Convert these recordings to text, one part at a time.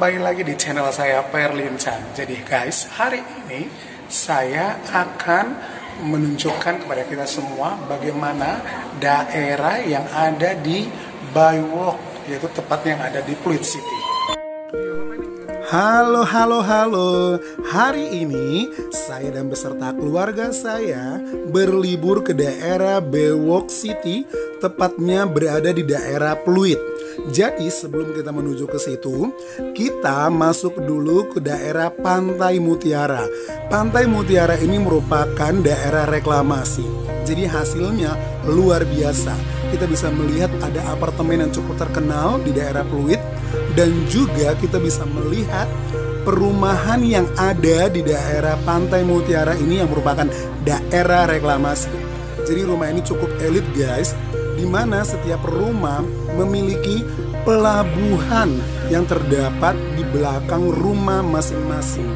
kembali lagi di channel saya Perlin Chan. Jadi guys, hari ini saya akan menunjukkan kepada kita semua bagaimana daerah yang ada di Baywalk, yaitu tepatnya yang ada di Pluit City. Halo, halo, halo. Hari ini saya dan beserta keluarga saya berlibur ke daerah Baywalk City, tepatnya berada di daerah Pluit. Jadi sebelum kita menuju ke situ, kita masuk dulu ke daerah Pantai Mutiara. Pantai Mutiara ini merupakan daerah reklamasi. Jadi hasilnya luar biasa. Kita bisa melihat ada apartemen yang cukup terkenal di daerah Pluit dan juga kita bisa melihat perumahan yang ada di daerah Pantai Mutiara ini yang merupakan daerah reklamasi. Jadi rumah ini cukup elit guys di mana setiap rumah memiliki pelabuhan yang terdapat di belakang rumah masing-masing.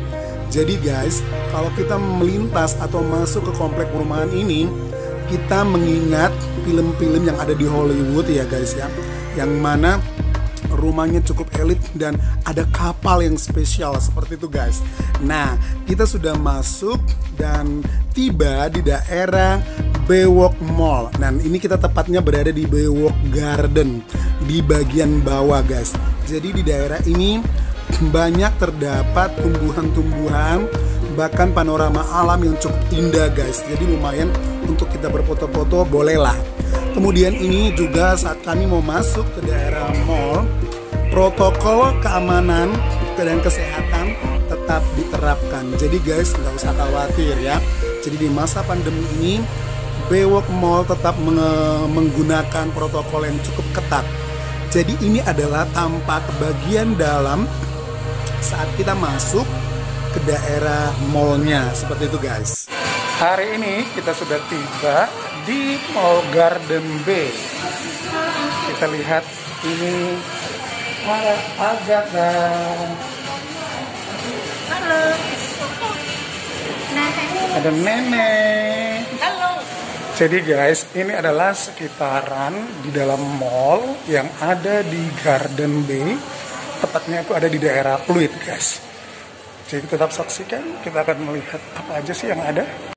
Jadi guys, kalau kita melintas atau masuk ke komplek perumahan ini, kita mengingat film-film yang ada di Hollywood ya guys ya, yang mana rumahnya cukup elit dan ada kapal yang spesial seperti itu guys. Nah, kita sudah masuk dan tiba di daerah Bewok Mall. Dan ini kita tepatnya berada di Bewok Garden di bagian bawah guys. Jadi di daerah ini banyak terdapat tumbuhan-tumbuhan bahkan panorama alam yang cukup indah guys. Jadi lumayan untuk kita berfoto-foto bolehlah. Kemudian ini juga saat kami mau masuk ke daerah mall, protokol keamanan dan kesehatan tetap diterapkan. Jadi guys nggak usah khawatir ya. Jadi di masa pandemi ini Bewok Mall tetap menggunakan protokol yang cukup ketat. Jadi ini adalah tampak bagian dalam saat kita masuk ke daerah mallnya seperti itu guys. Hari ini kita sudah tiba di Mall Garden Bay. Kita lihat ini para Agatha. Halo. Ada nenek. Jadi guys, ini adalah sekitaran di dalam mall yang ada di Garden Bay. Tepatnya itu ada di daerah Pluit guys. Jadi tetap saksikan, kita akan melihat apa aja sih yang ada.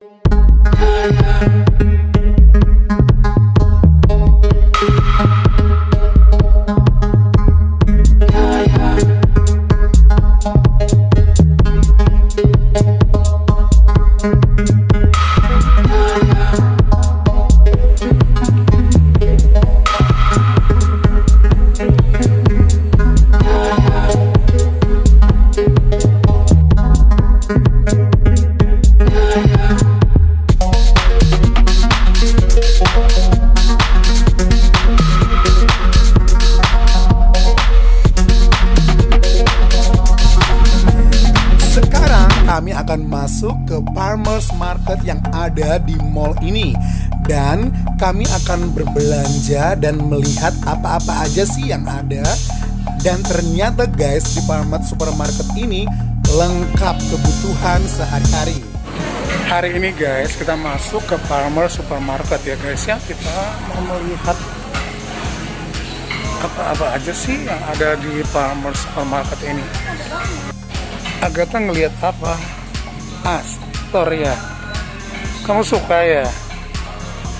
Akan masuk ke Farmers Market yang ada di mall ini dan kami akan berbelanja dan melihat apa-apa aja sih yang ada dan ternyata guys di Farmers Supermarket ini lengkap kebutuhan sehari-hari. Hari ini guys kita masuk ke Farmers Supermarket ya guys ya kita mau melihat apa-apa aja sih yang ada di Farmers Supermarket ini. Agatha ngelihat apa? Astor ya. Kamu suka ya?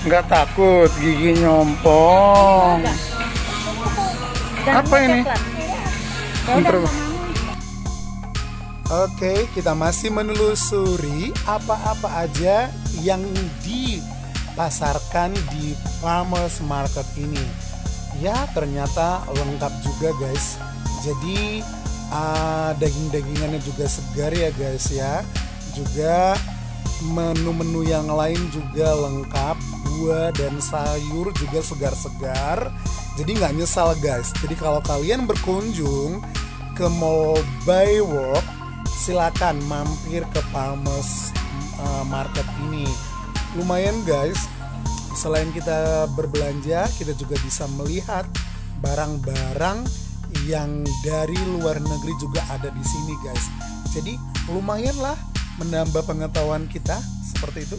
Nggak takut gigi nyompong. Apa ini? Bentar. Oke, kita masih menelusuri apa-apa aja yang dipasarkan di Farmers Market ini. Ya, ternyata lengkap juga guys. Jadi uh, daging-dagingannya juga segar ya guys ya juga menu-menu yang lain juga lengkap buah dan sayur juga segar-segar. Jadi nggak nyesal guys. Jadi kalau kalian berkunjung ke Mall Baywalk silakan mampir ke Palmas uh, Market ini. Lumayan guys. Selain kita berbelanja kita juga bisa melihat barang-barang yang dari luar negeri juga ada di sini guys. Jadi lumayan lah menambah pengetahuan kita seperti itu.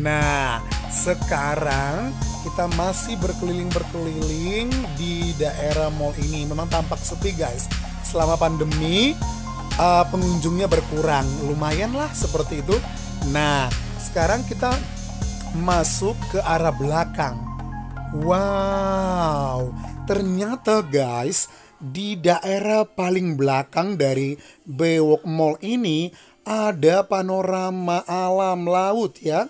Nah, sekarang kita masih berkeliling-berkeliling di daerah mall ini. Memang tampak sepi guys. selama pandemi uh, pengunjungnya berkurang, lumayan lah seperti itu. Nah, sekarang kita masuk ke arah belakang. Wow, ternyata guys di daerah paling belakang dari Bewok Mall ini ada panorama alam laut ya.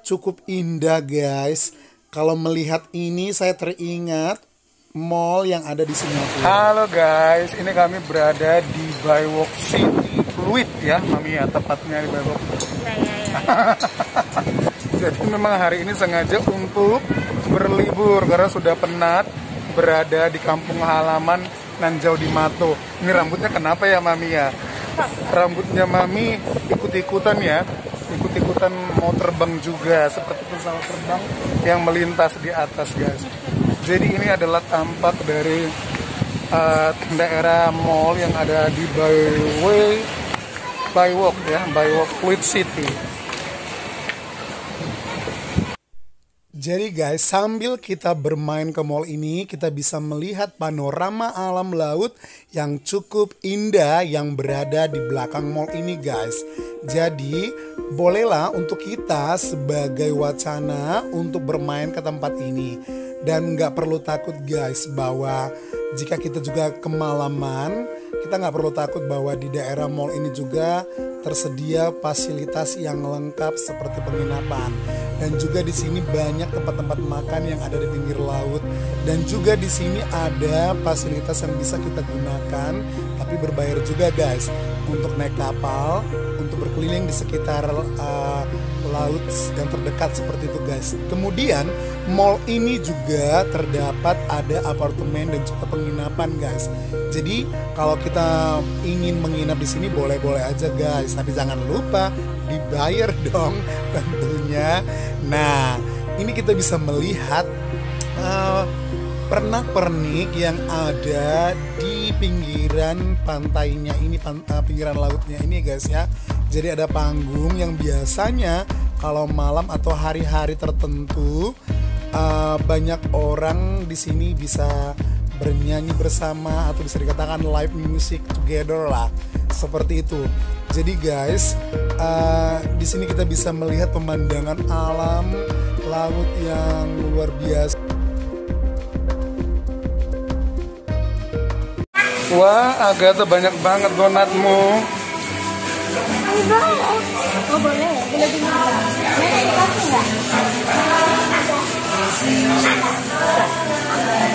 Cukup indah guys. Kalau melihat ini saya teringat mall yang ada di Singapura. Halo guys, ini kami berada di Bywalk City Fluid ya, Mami ya, tepatnya di Bywalk. Ya, ya, ya. Jadi memang hari ini sengaja untuk berlibur karena sudah penat berada di kampung halaman Nanjau di Mato. Ini rambutnya kenapa ya Mami ya? Rambutnya Mami ikut-ikutan ya, ikut-ikutan mau terbang juga seperti pesawat terbang yang melintas di atas guys. Jadi ini adalah tampak dari uh, daerah mall yang ada di Byway Bywalk ya, Bywalk Fleet City. Jadi guys, sambil kita bermain ke mall ini, kita bisa melihat panorama alam laut yang cukup indah yang berada di belakang mall ini guys. Jadi, bolehlah untuk kita sebagai wacana untuk bermain ke tempat ini. Dan nggak perlu takut guys bahwa jika kita juga kemalaman, kita nggak perlu takut bahwa di daerah mall ini juga tersedia fasilitas yang lengkap seperti penginapan dan juga di sini banyak tempat-tempat makan yang ada di pinggir laut dan juga di sini ada fasilitas yang bisa kita gunakan tapi berbayar juga guys untuk naik kapal untuk berkeliling di sekitar uh, laut yang terdekat seperti itu guys. Kemudian mall ini juga terdapat ada apartemen dan juga penginapan guys. Jadi kalau kita ingin menginap di sini boleh-boleh aja guys, tapi jangan lupa dibayar dong tentunya. Nah, ini kita bisa melihat uh, pernak-pernik yang ada di pinggiran pantainya ini, uh, pinggiran lautnya ini guys ya. Jadi ada panggung yang biasanya kalau malam atau hari-hari tertentu uh, banyak orang di sini bisa bernyanyi bersama atau bisa dikatakan live music together lah seperti itu. Jadi guys, uh, di sini kita bisa melihat pemandangan alam laut yang luar biasa. Wah, Agatha banyak banget donatmu. Oh boleh, boleh diminta.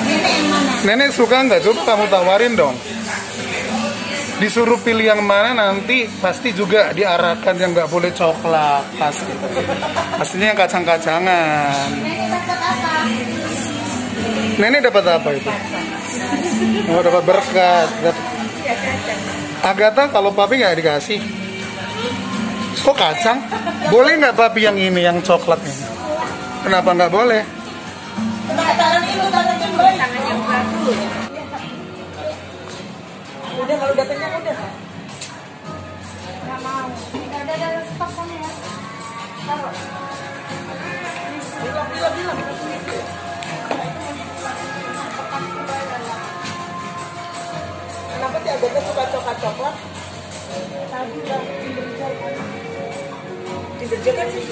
Nenek? Nenek suka nggak? Coba kamu tawarin dong. Disuruh pilih yang mana nanti pasti juga diarahkan yang nggak boleh coklat pasti. Pastinya yang kacang-kacangan. Nenek dapat apa? Itu? Oh dapat berkat. Agatha kalau papi nggak dikasih? Kok kacang? Boleh nggak papi yang ini, yang coklat ini? Kenapa nggak boleh? Udah kalau udah kenyang udah. Nggak mau. Nggak ada ada stok kan ya? Taruh. Bilang, bilang, bilang. Kenapa sih agaknya suka coklat coklat? Tadi lah, dikerjakan sih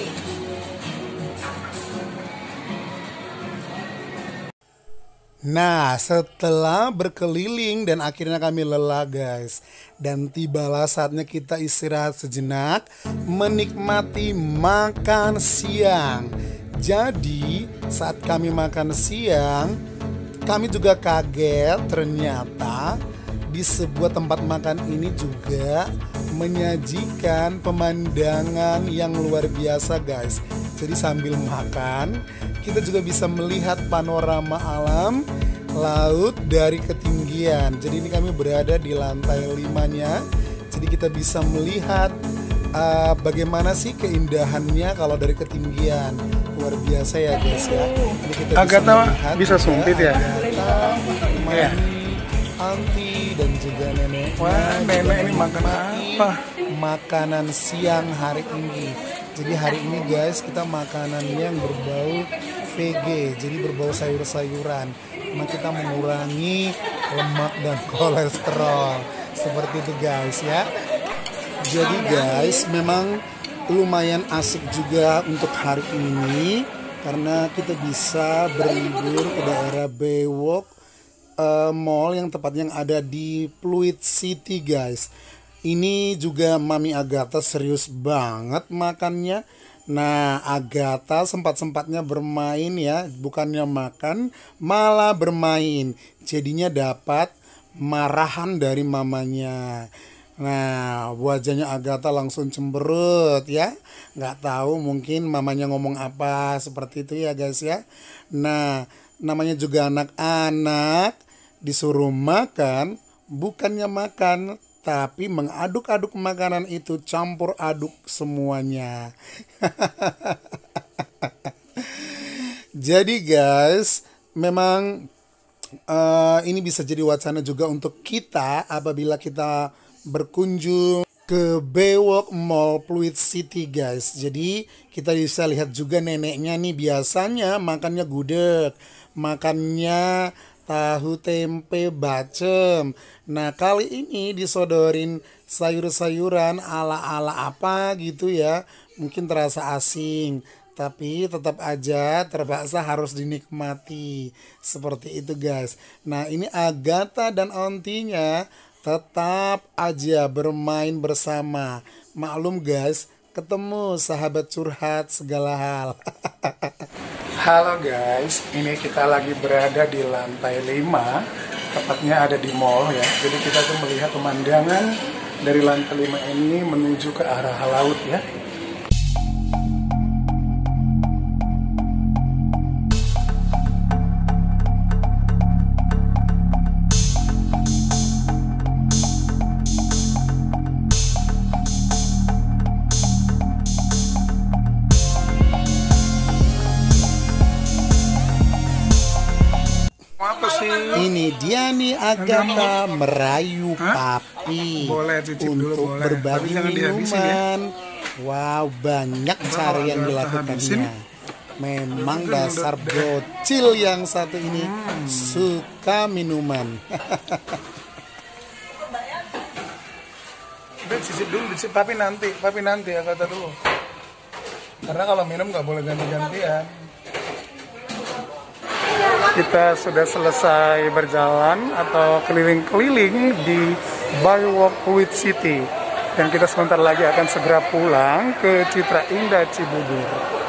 Nah, setelah berkeliling dan akhirnya kami lelah guys Dan tibalah saatnya kita istirahat sejenak Menikmati makan siang. Jadi saat kami makan siang Kami juga kaget ternyata di sebuah tempat makan ini juga menyajikan pemandangan yang luar biasa guys. Jadi sambil makan kita juga bisa melihat panorama alam laut dari ketinggian jadi ini kami berada di lantai limanya jadi kita bisa melihat uh, bagaimana sih keindahannya kalau dari ketinggian luar biasa ya guys ya ini kita bisa melihat bisa sumpit ya, ya. Anti dan juga nenek. Wah, nenek ini makan apa? Makanan siang hari ini. Jadi hari ini guys kita makanannya yang berbau VG, jadi berbau sayur-sayuran. Memang kita mengurangi lemak dan kolesterol. Seperti itu guys ya. Jadi guys, memang lumayan asik juga untuk hari ini karena kita bisa berlibur ke daerah Bewok uh, Mall yang tepatnya yang ada di Pluit City guys. Ini juga Mami Agatha serius banget makannya. Nah, Agatha sempat-sempatnya bermain ya, bukannya makan, malah bermain. Jadinya dapat marahan dari mamanya. Nah, wajahnya Agatha langsung cemberut ya. Nggak tahu mungkin mamanya ngomong apa seperti itu ya guys ya. Nah, namanya juga anak-anak disuruh makan, bukannya makan, tapi mengaduk-aduk makanan itu campur aduk semuanya. Jadi guys, memang uh, ini bisa jadi wacana juga untuk kita apabila kita berkunjung ke Bewok Mall Pluit City guys. Jadi kita bisa lihat juga neneknya nih biasanya makannya gudeg, makannya tahu tempe bacem. Nah kali ini disodorin sayur-sayuran ala-ala apa gitu ya. Mungkin terasa asing tapi tetap aja terpaksa harus dinikmati seperti itu guys nah ini Agatha dan ontinya tetap aja bermain bersama. Maklum guys, ketemu sahabat curhat segala hal. Halo guys, ini kita lagi berada di lantai 5, tepatnya ada di mall ya. Jadi kita tuh melihat pemandangan dari lantai 5 ini menuju ke arah laut ya. Nih Agatha merayu papi boleh, untuk dulu, boleh. berbagi ya. minuman. Ya. Wow, banyak cara yang dilakukannya. Memang dasar bocil yang satu ini hmm. suka minuman. Cicip dulu, cicip tapi nanti, tapi nanti ya kata dulu. Karena kalau minum nggak boleh ganti-gantian kita sudah selesai berjalan atau keliling-keliling di Bywalk Fluid City dan kita sebentar lagi akan segera pulang ke Citra Indah Cibubur.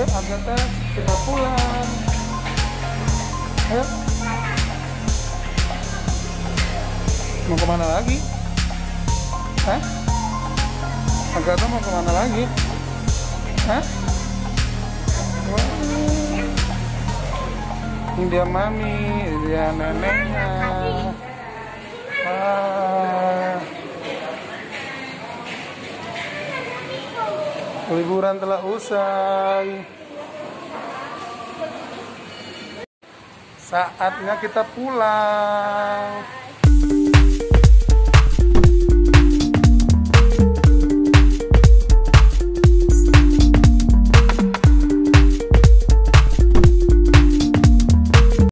Ayo Agatha, kita pulang. Ayo. Mau ke mana lagi? Hah? Agatha mau ke mana lagi? Hah? Ini dia mami, dia neneknya. Liburan telah usai. Saatnya kita pulang.